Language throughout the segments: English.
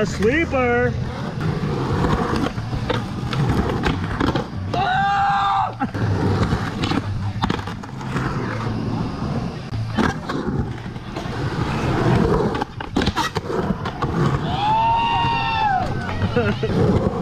The sleeper.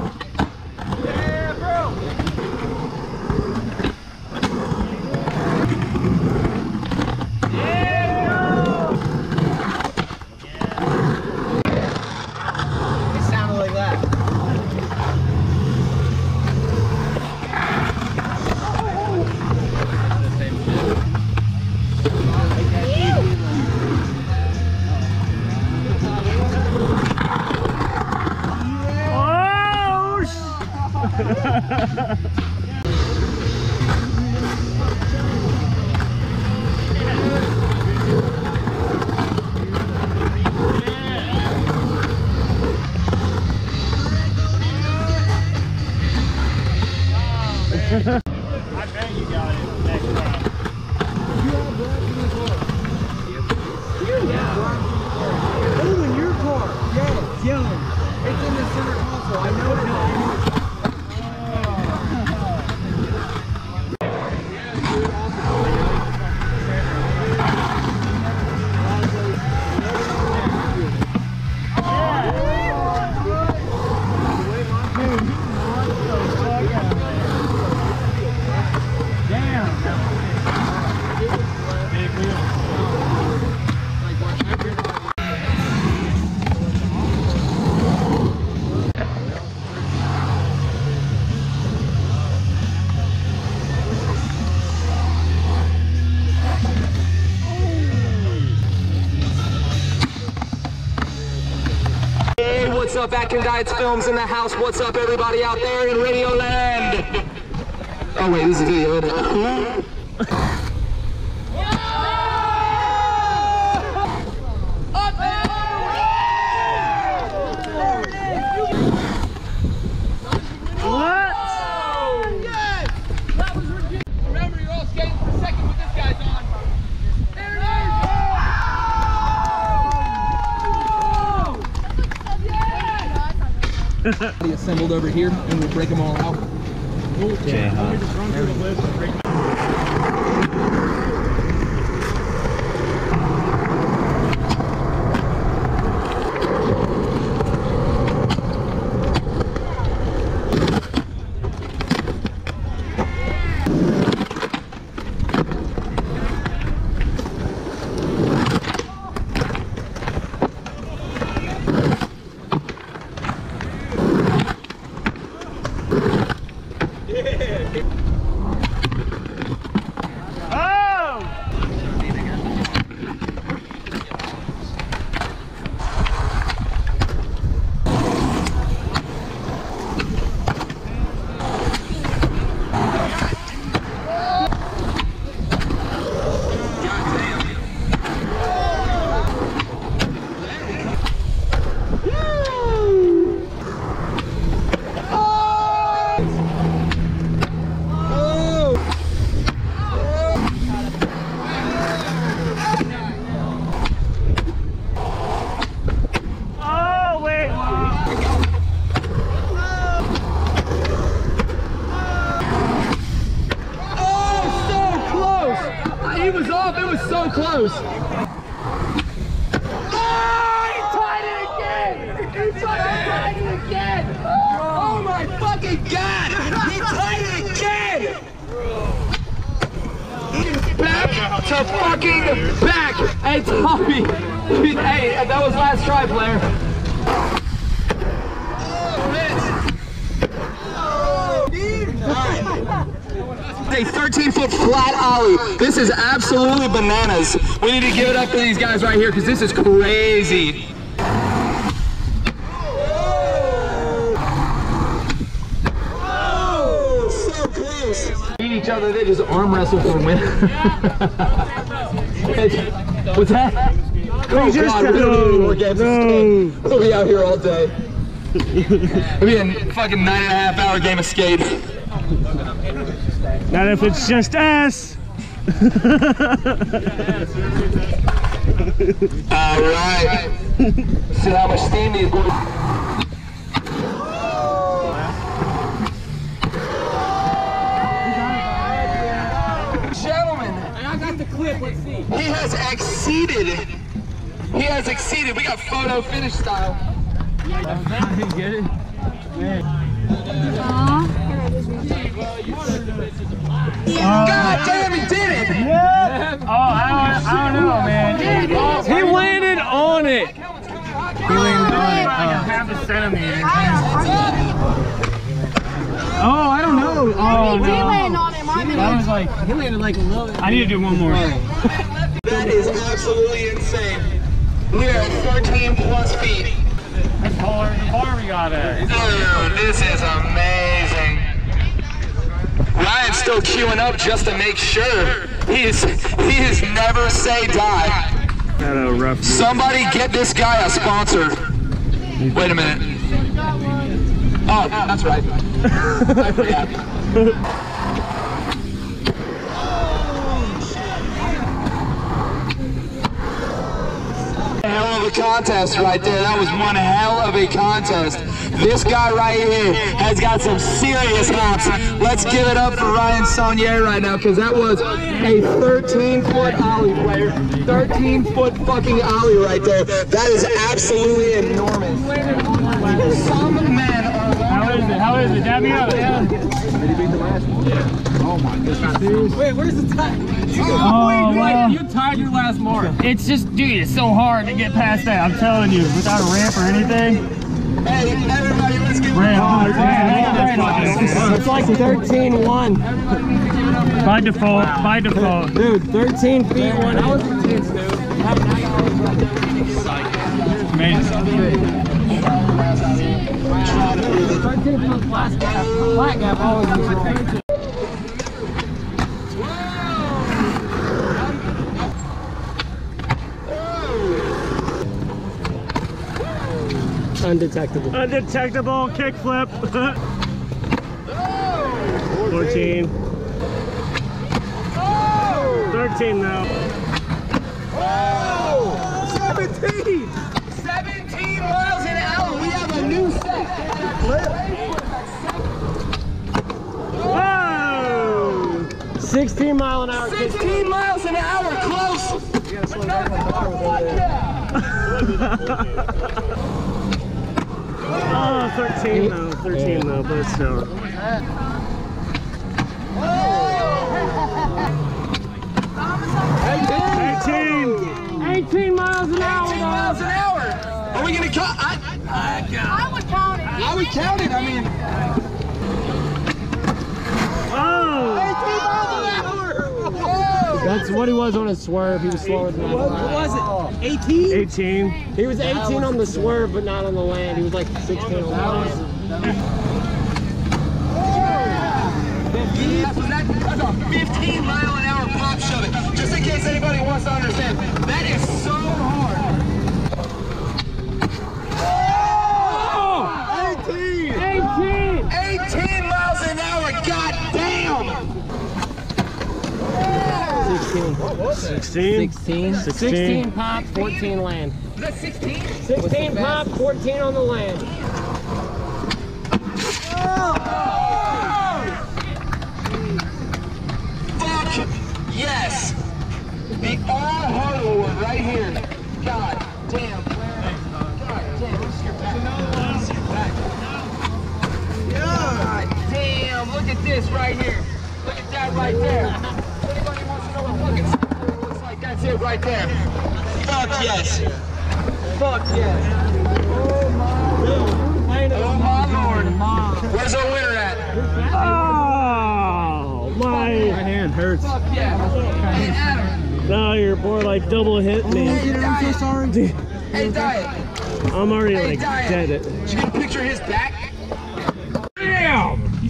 Up, Adkins Diets Films in the house? What's up, everybody out there in Radio Land? Oh wait, this is video. isn't it? What? Remember, you're all skating for second with this guy's on. There it is! Be assembled over here, and we'll break them all out. Oh! Oh, wait. Oh, so close! He was off. It was so close. Oh my fucking god! He tied it again! Back to fucking back! Hey that was last try, player. A 13 foot flat ollie. This is absolutely bananas. We need to give it up for these guys right here because this is crazy. so close. Beat each other, they just arm wrestle for a win. What's that? Oh just- God, we don't need any more no, games of no. skate. We'll be out here all day. It'll be a fucking nine and a half hour game of skate. Not if it's just us. All right. See how much steam these boys. Gentlemen, I got the clip, let's see. He has exceeded. He has exceeded. We got photo finish style. God damn, he did it! Oh, I don't, I don't know, man. He landed on it. He landed on it. Like half a centimeter. Oh, I don't know. Oh, He did land no. On him. I was like, He landed like a little. I need to do one more. That is absolutely insane. We are at 13 plus feet. That's taller than the bar we got at. Dude, this is amazing. Ryan's still queuing up just to make sure. He is, he is never say die. Had a rough Somebody get this guy a sponsor. Wait a minute. Oh, that's right. I forgot. Hell of a contest right there. That was one hell of a contest. This guy right here has got some serious hops. Let's give it up for Ryan Saunier right now because that was a 13 foot ollie player. 13 foot fucking ollie right there. That is absolutely enormous. Some men are it? How is it? Dab me up. Oh wait, where's the time? Oh, oh well. You tied your last mark. It's just, dude, it's so hard to get past that. I'm telling you, without a ramp or anything. Hey, everybody, let's give it Ramp. up. ramp. It's like 13-1. By default. By default. Dude, 13 feet, one. That was intense, dude. Undetectable. Undetectable kickflip. 14. 13 now. 17! 17 miles an hour. We have a new set. Whoa! 16 mile an hour 16 miles an hour. Close. But not far. Fuck yeah. Oh, 13 though. 13 though, but still. Eighteen. 18 miles an hour. 18 miles an hour. Are we gonna cut? I, I would count it. I would count it. I mean, Oh! 18 miles an hour. That's what he was on his swerve. He was slower than that. What was it? 18? 18. He was 18 on the swerve, but not on the land. He was like 16 on the land. That- That's a 15 mile an hour pop shove it. Just in case anybody wants to understand, that is so hard. Oh! 18! 18! 18 miles an hour, god damn! 16. 16. 16? 16. 16 pop, 14 land. Is that 16? 16 pop, 14 on the land. Fuck yes! The all hardwood right here. God damn. God damn, this is your back. This is your back. God damn, look at this right here. Look at that right there. If anybody wants to know what fucking skateboard looks like, that's it right there. Fuck yes. Fuck yes. Oh my lord. Where's our winner at? Oh! My hand hurts. Fuck yeah. Hey, Adam. Now your boy like double hit me. I'm so sorry. Dude, Hey, Diet. I'm already Hey, like Diet. dead. It. Did you get a picture of his back?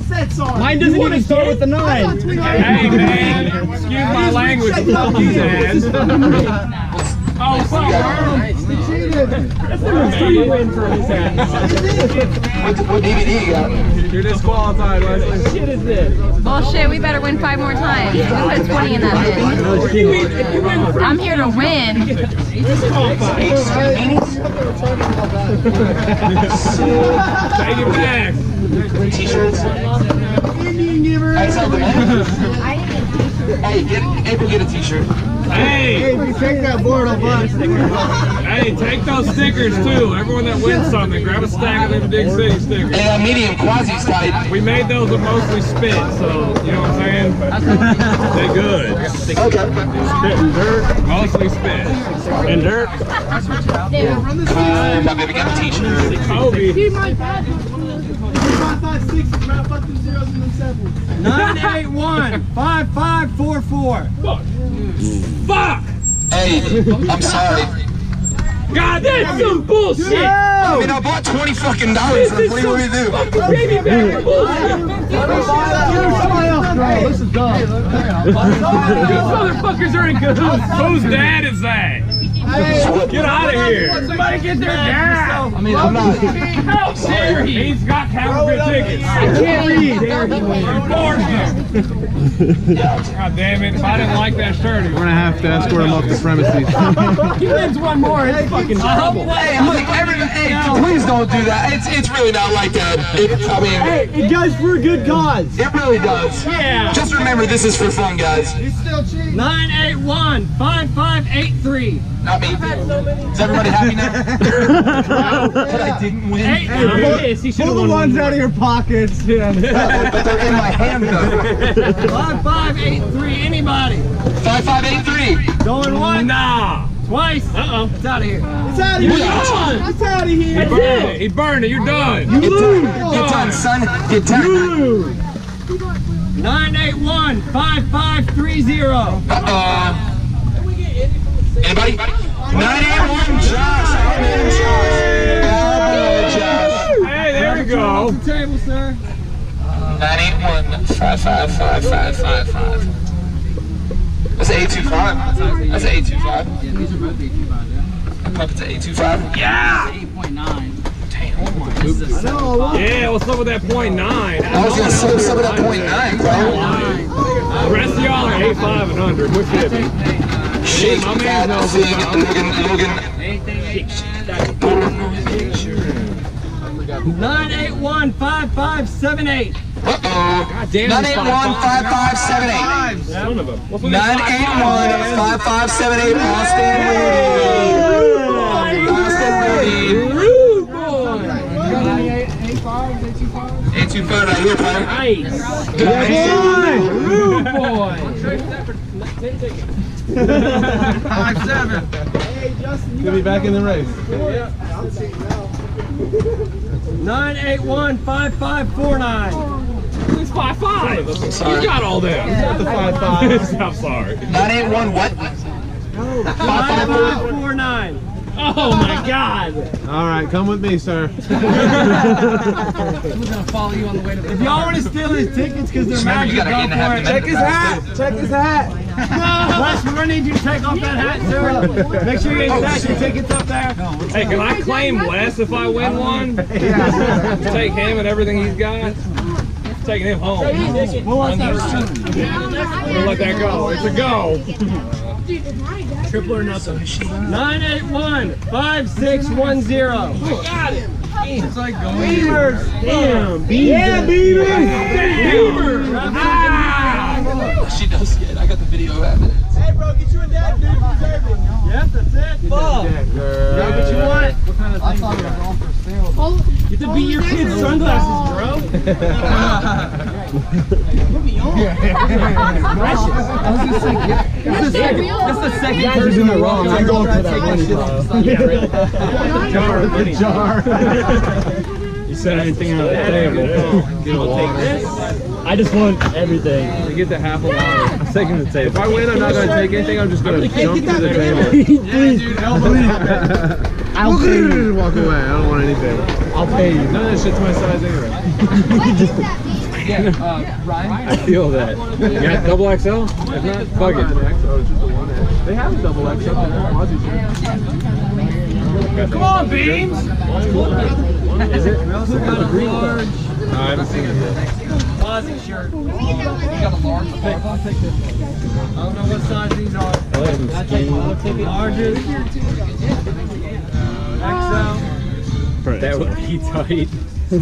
Damn! Mine doesn't even start with the 9. Hey man, excuse my language. Fuck you, man. Oh, fuck, win for his ass. What, what DVD you got? You're disqualified, Wesley. shit is this? Bullshit, we better win five more times. We put 20 in that bitch. I'm here to win. Take it back. T-shirts? Hey, tell them. Hey, get, April, get a T-shirt. Hey, If you take that board, I'll buy hey, take those stickers too. Everyone that wins something, grab a stack of them Big City stickers. Hey, that medium quasi tight. We made those with mostly spit, so you know what I'm saying? They're good. Okay. Spit and dirt, mostly spit. And dirt. Cool. My baby got a T-shirt. Kobe. 981 5544. Fuck! Hey, I'm sorry. God, that's some bullshit. I mean, I bought 20 fucking dollars. What do you want me to do? Baby back bullshit. This is dumb. These motherfuckers are in cahoots. Whose dad is that? Get out of here. Somebody get their dad. I mean, I'm not. How dare he? He's got counterfeit tickets. I can't read. God damn it. If I didn't like that shirt, We're gonna have to escort him off the premises. he wins one more. It's fucking trouble. Hey, look, everybody, hey, please don't do that. It's it's really not like that. It, I mean, It goes for a good cause. it really does. Yeah. Just remember, this is for fun, guys. 981 5583. Not me. Is everybody happy now? that I didn't win. Hey, yes, he Pull have the won. ones out of your pockets. Yeah. but they're in my hand though. 5583. Anybody? Five five eight three. Going once? Nah. Twice? Uh oh. It's out of here. It's out of here. It's out of here. He burned it. He burned it. You're done. Get done. Get done, son. Get done. 981 5530. Uh-oh. Anybody? 981 Josh. I'm in Josh. Oh, Josh. Hey, there we go. Table, sir. 981 555 That's an 825. That's an 825. Puppet's an 825. Yeah! Yeah, what's up with that point nine? I was gonna say some of that point nine, bro. The rest of y'all are 85 and under. We're 50. Shake My man that knows thing, Logan, Logan. 981 5578. Uh-oh. damn, 981 5578. Son of a. What's with 981 5578 Austin Rudy. Austin Rudy. Rude boy. 825 right here, player. Nice. Rude boy. He'll be back in the race. 981 5549. It's 5 5. sorry. You got all them. The five five. I'm sorry. 981 what? 5549. Oh my god. All right, come with me, sir. If y'all want to steal his tickets because they're Remember, magic, you gotta go get in the half for it. minute. Check his hat. Check his hat. Wes, we're gonna need you to take off that hat, sir. Make sure you stash your tickets up there. Hey, can I claim Wes if I win oh. one? Take him and everything he's got. Taking him home. We'll let that go. It's a go. Triple or nothing. 981 5610. Got it. It's like going. Beavers. Damn. Beavers. Yeah, Beaver. Beavers. Ah. She does get. I got the video of it. Hey, bro, get you a dad, dude. You deserve it. Yep, that's it. Fuck. Got what you want. What kind of things you got? You have to beat your kid's sunglasses, bro. That's the second person in the wrong. I'm going for that money, bro. jar. The jar. You said anything on the table. Get a water. I just want everything. To get the half a water. I'm taking the table. If I win, I'm not gonna take anything. I'm just gonna jump to the table. I'll pay you. Walk away. I don't want anything. I'll pay you. None of this shit's my size anyway. Yeah, uh, Ryan. I feel that. You got double XL? If not, fuck it. They have a double X up there. Ozzy shirt. Come on, Beams! Is it? We also got a large I haven't seen it yet. Shirt. Got a large? I'll take this one. I don't know what size these are. I'll take larges. XL. That would be tight. I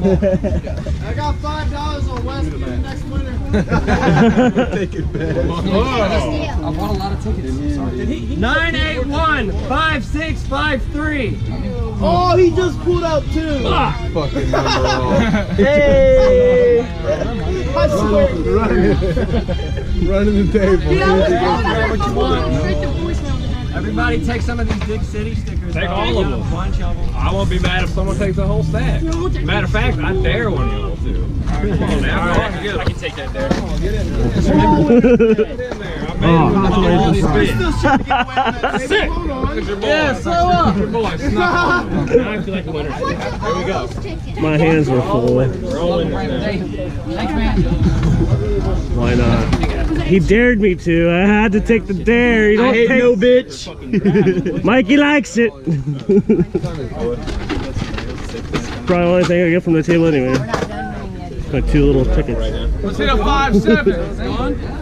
got five dollars on West next winter. I bought a lot of tickets. I'm 981 5653. Oh, he just pulled out two. Fucking. Hey. I swear. Running. Running the table. what you want. Everybody take some of these big city stickers. Take all of them. A bunch of them. I won't be mad if someone takes the whole stack. Matter of fact, I dare one of y'all to. Come on now, I can get I it. can take that there. Get in there. I made Oh, it all these congratulations. bits. Sick. Look at your boy. Yeah, so up. Your boy snuck. Now I feel like a winner. There we go. My hands were full. Rolling this now. Why not? He dared me to. I had to take the dare. You don't hate take... no bitch. Mikey likes it. Probably the only thing I get from the table anyway. My two little tickets. Let's hit a five seven.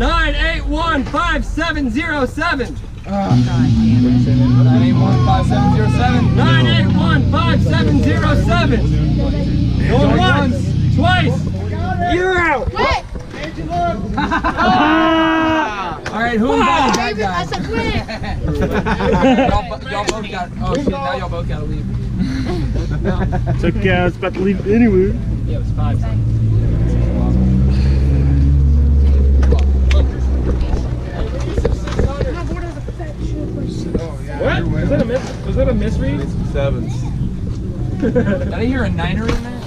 Oh, nine eight one five seven zero seven. Nine eight one five seven zero seven. Nine eight one five seven zero seven. Going once, twice. You're out. Quit! All right, who invited that David, I guy? said quit! Y'all, bo- y'all both got. Oh shit! Now y'all both gotta leave. It's okay, I was about to leave anyway. Yeah, it was five. What? Was that a mis- was that a misread? Sevens. Did I hear a niner in there?